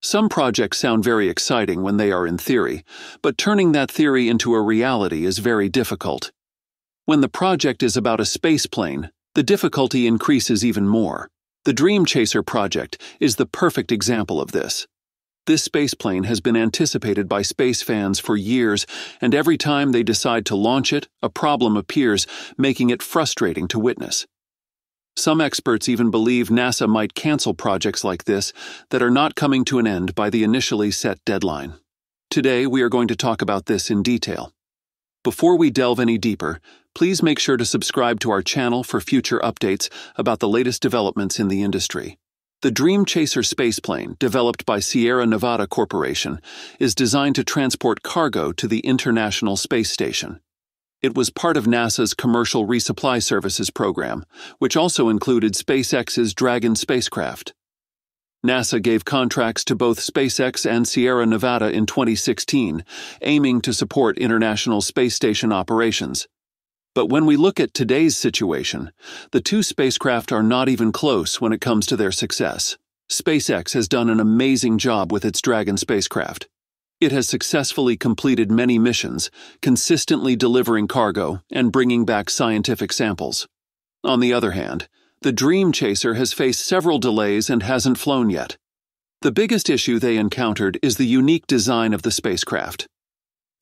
Some projects sound very exciting when they are in theory, but turning that theory into a reality is very difficult. When the project is about a spaceplane, the difficulty increases even more. The Dream Chaser project is the perfect example of this. This spaceplane has been anticipated by space fans for years, and every time they decide to launch it, a problem appears, making it frustrating to witness. Some experts even believe NASA might cancel projects like this that are not coming to an end by the initially set deadline. Today, we are going to talk about this in detail. Before we delve any deeper, please make sure to subscribe to our channel for future updates about the latest developments in the industry. The Dream Chaser spaceplane, developed by Sierra Nevada Corporation, is designed to transport cargo to the International Space Station. It was part of NASA's Commercial Resupply Services program, which also included SpaceX's Dragon spacecraft. NASA gave contracts to both SpaceX and Sierra Nevada in 2016, aiming to support International Space Station operations. But when we look at today's situation, the two spacecraft are not even close when it comes to their success. SpaceX has done an amazing job with its Dragon spacecraft. It has successfully completed many missions, consistently delivering cargo and bringing back scientific samples. On the other hand, the Dream Chaser has faced several delays and hasn't flown yet. The biggest issue they encountered is the unique design of the spacecraft.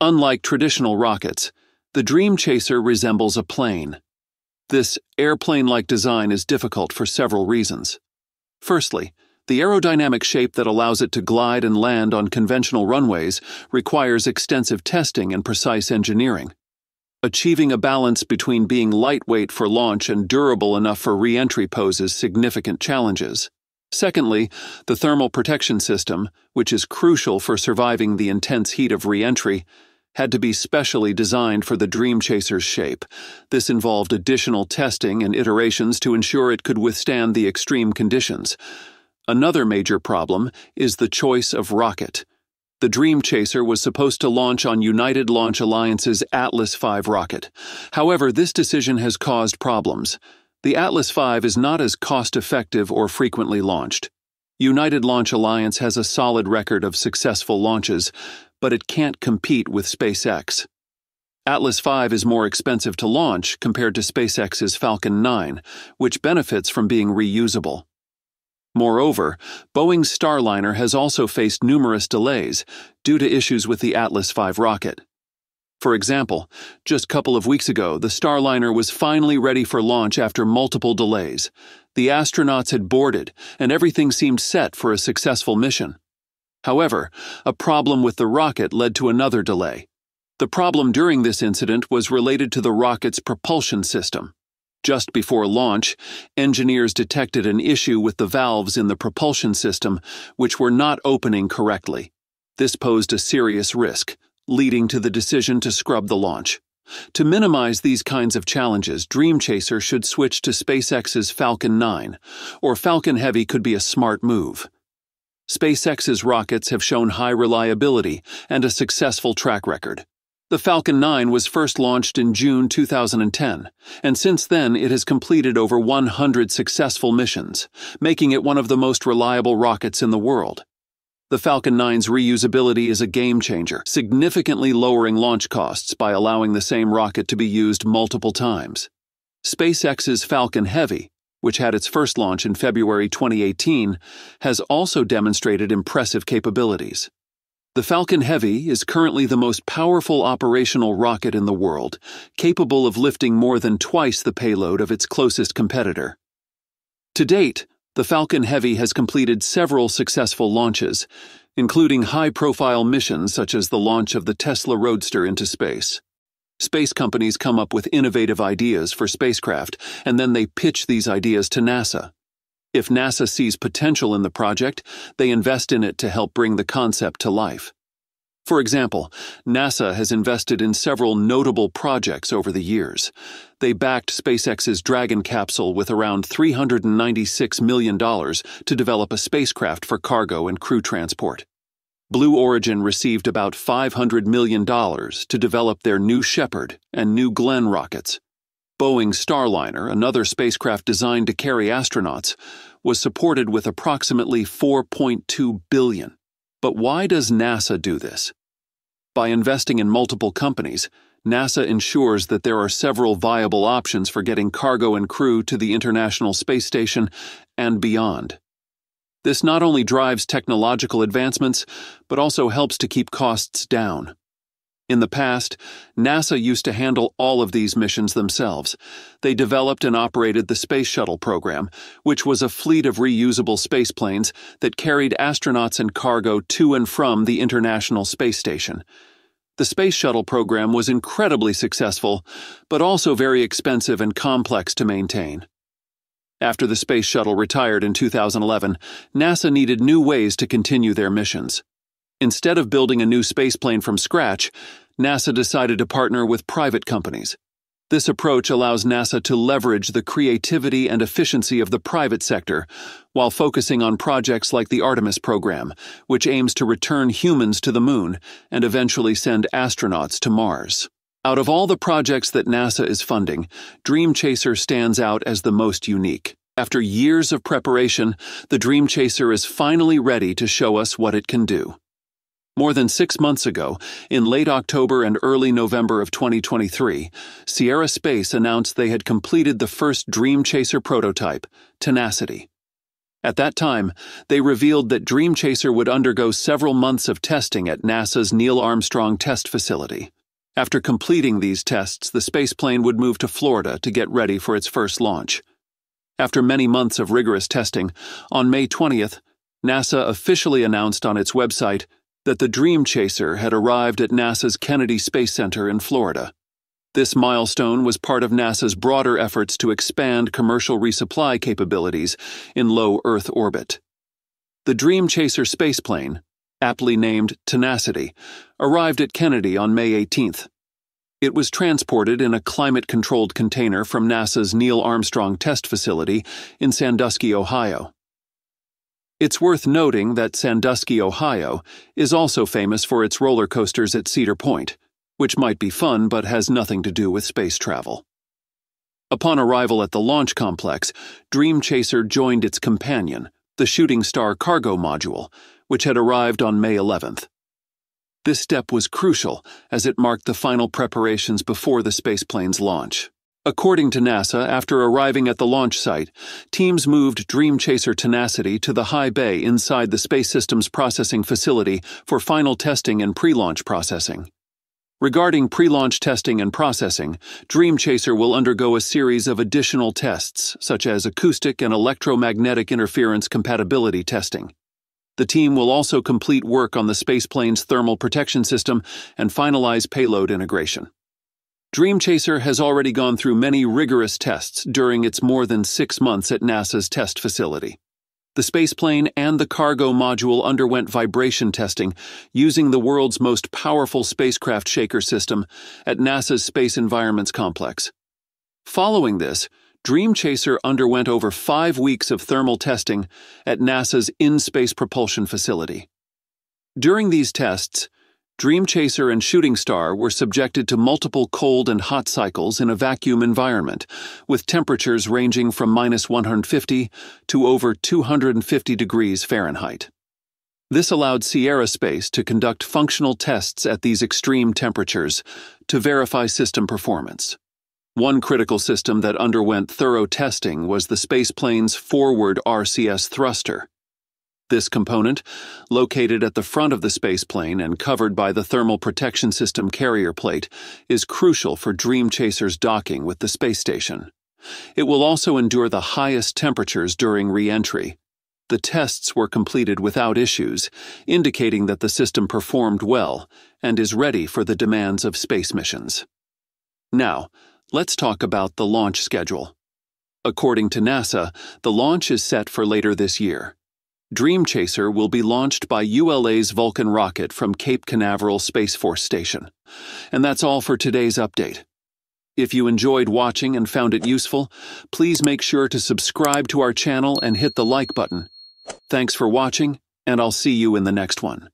Unlike traditional rockets, the Dream Chaser resembles a plane. This airplane like design is difficult for several reasons. Firstly, the aerodynamic shape that allows it to glide and land on conventional runways requires extensive testing and precise engineering. Achieving a balance between being lightweight for launch and durable enough for re entry poses significant challenges. Secondly, the thermal protection system, which is crucial for surviving the intense heat of re entry, had to be specially designed for the Dream Chaser's shape. This involved additional testing and iterations to ensure it could withstand the extreme conditions. Another major problem is the choice of rocket. The Dream Chaser was supposed to launch on United Launch Alliance's Atlas V rocket. However, this decision has caused problems. The Atlas V is not as cost effective or frequently launched. United Launch Alliance has a solid record of successful launches, but it can't compete with SpaceX. Atlas V is more expensive to launch compared to SpaceX's Falcon 9, which benefits from being reusable. Moreover, Boeing's Starliner has also faced numerous delays due to issues with the Atlas V rocket. For example, just a couple of weeks ago, the Starliner was finally ready for launch after multiple delays. The astronauts had boarded, and everything seemed set for a successful mission. However, a problem with the rocket led to another delay. The problem during this incident was related to the rocket's propulsion system. Just before launch, engineers detected an issue with the valves in the propulsion system, which were not opening correctly. This posed a serious risk, leading to the decision to scrub the launch. To minimize these kinds of challenges, Dream Chaser should switch to SpaceX's Falcon 9, or Falcon Heavy could be a smart move. SpaceX's rockets have shown high reliability and a successful track record. The Falcon 9 was first launched in June 2010, and since then it has completed over 100 successful missions, making it one of the most reliable rockets in the world. The Falcon 9's reusability is a game changer, significantly lowering launch costs by allowing the same rocket to be used multiple times. SpaceX's Falcon Heavy, which had its first launch in February 2018, has also demonstrated impressive capabilities. The Falcon Heavy is currently the most powerful operational rocket in the world, capable of lifting more than twice the payload of its closest competitor. To date, the Falcon Heavy has completed several successful launches, including high profile missions such as the launch of the Tesla Roadster into space. Space companies come up with innovative ideas for spacecraft, and then they pitch these ideas to NASA. If NASA sees potential in the project, they invest in it to help bring the concept to life. For example, NASA has invested in several notable projects over the years. They backed SpaceX's Dragon capsule with around $396 million to develop a spacecraft for cargo and crew transport. Blue Origin received about $500 million to develop their New Shepard and New Glenn rockets. Boeing Starliner, another spacecraft designed to carry astronauts, was supported with approximately 4.2 billion. But why does NASA do this? By investing in multiple companies, NASA ensures that there are several viable options for getting cargo and crew to the International Space Station and beyond. This not only drives technological advancements, but also helps to keep costs down. In the past, NASA used to handle all of these missions themselves. They developed and operated the Space Shuttle program, which was a fleet of reusable spaceplanes that carried astronauts and cargo to and from the International Space Station. The Space Shuttle program was incredibly successful, but also very expensive and complex to maintain. After the Space Shuttle retired in 2011, NASA needed new ways to continue their missions. Instead of building a new spaceplane from scratch, NASA decided to partner with private companies. This approach allows NASA to leverage the creativity and efficiency of the private sector while focusing on projects like the Artemis program, which aims to return humans to the moon and eventually send astronauts to Mars. Out of all the projects that NASA is funding, Dream Chaser stands out as the most unique. After years of preparation, the Dream Chaser is finally ready to show us what it can do. More than six months ago, in late October and early November of 2023, Sierra Space announced they had completed the first Dream Chaser prototype, Tenacity. At that time, they revealed that Dream Chaser would undergo several months of testing at NASA's Neil Armstrong Test Facility. After completing these tests, the spaceplane would move to Florida to get ready for its first launch. After many months of rigorous testing, on May 20th, NASA officially announced on its website that the Dream Chaser had arrived at NASA's Kennedy Space Center in Florida. This milestone was part of NASA's broader efforts to expand commercial resupply capabilities in low Earth orbit. The Dream Chaser spaceplane, aptly named Tenacity, arrived at Kennedy on May 18th. It was transported in a climate controlled container from NASA's Neil Armstrong Test Facility in Sandusky, Ohio. It's worth noting that Sandusky, Ohio, is also famous for its roller coasters at Cedar Point, which might be fun but has nothing to do with space travel. Upon arrival at the launch complex, Dream Chaser joined its companion, the Shooting Star cargo module, which had arrived on May 11th. This step was crucial as it marked the final preparations before the spaceplane's launch. According to NASA, after arriving at the launch site, teams moved Dream Chaser Tenacity to the high bay inside the Space Systems Processing Facility for final testing and pre launch processing. Regarding pre launch testing and processing, Dream Chaser will undergo a series of additional tests, such as acoustic and electromagnetic interference compatibility testing. The team will also complete work on the spaceplane's thermal protection system and finalize payload integration. Dream Chaser has already gone through many rigorous tests during its more than six months at NASA's test facility. The spaceplane and the cargo module underwent vibration testing using the world's most powerful spacecraft shaker system at NASA's Space Environments Complex. Following this, Dream Chaser underwent over five weeks of thermal testing at NASA's In Space Propulsion Facility. During these tests, Dream Chaser and Shooting Star were subjected to multiple cold and hot cycles in a vacuum environment, with temperatures ranging from minus 150 to over 250 degrees Fahrenheit. This allowed Sierra Space to conduct functional tests at these extreme temperatures to verify system performance. One critical system that underwent thorough testing was the spaceplane's forward RCS thruster. This component, located at the front of the spaceplane and covered by the Thermal Protection System carrier plate, is crucial for Dream Chaser's docking with the space station. It will also endure the highest temperatures during re-entry. The tests were completed without issues, indicating that the system performed well and is ready for the demands of space missions. Now, let's talk about the launch schedule. According to NASA, the launch is set for later this year. Dream Chaser will be launched by ULA's Vulcan rocket from Cape Canaveral Space Force Station. And that's all for today's update. If you enjoyed watching and found it useful, please make sure to subscribe to our channel and hit the like button. Thanks for watching, and I'll see you in the next one.